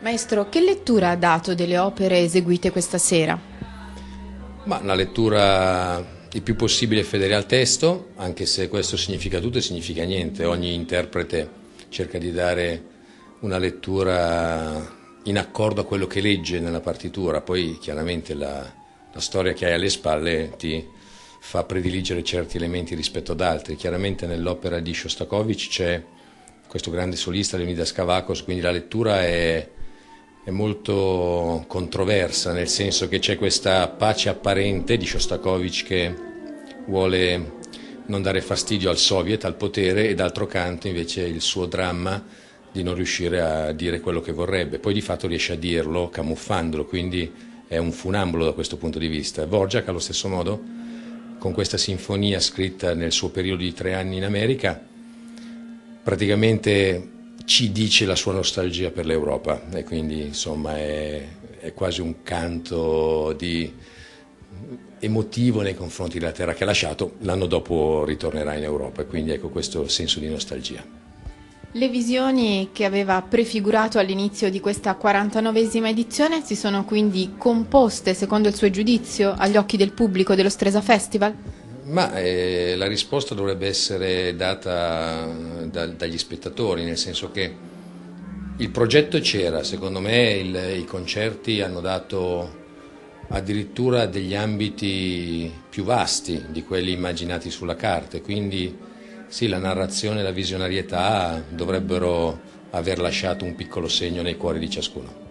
Maestro, che lettura ha dato delle opere eseguite questa sera? Ma una lettura il più possibile fedele al testo, anche se questo significa tutto e significa niente. Ogni interprete cerca di dare una lettura in accordo a quello che legge nella partitura, poi chiaramente la, la storia che hai alle spalle ti fa prediligere certi elementi rispetto ad altri. Chiaramente nell'opera di Shostakovich c'è questo grande solista Leonidas Kavakos, quindi la lettura è, è molto controversa, nel senso che c'è questa pace apparente di Shostakovich che vuole non dare fastidio al Soviet, al potere, e d'altro canto invece il suo dramma di non riuscire a dire quello che vorrebbe. Poi di fatto riesce a dirlo camuffandolo, quindi è un funambolo da questo punto di vista. Vorjak allo stesso modo, con questa sinfonia scritta nel suo periodo di tre anni in America, praticamente ci dice la sua nostalgia per l'Europa e quindi insomma è, è quasi un canto di, emotivo nei confronti della terra che ha lasciato, l'anno dopo ritornerà in Europa e quindi ecco questo senso di nostalgia. Le visioni che aveva prefigurato all'inizio di questa 49esima edizione si sono quindi composte, secondo il suo giudizio, agli occhi del pubblico dello Stresa Festival? Ma eh, la risposta dovrebbe essere data da, dagli spettatori, nel senso che il progetto c'era, secondo me il, i concerti hanno dato addirittura degli ambiti più vasti di quelli immaginati sulla carta, quindi sì, la narrazione e la visionarietà dovrebbero aver lasciato un piccolo segno nei cuori di ciascuno.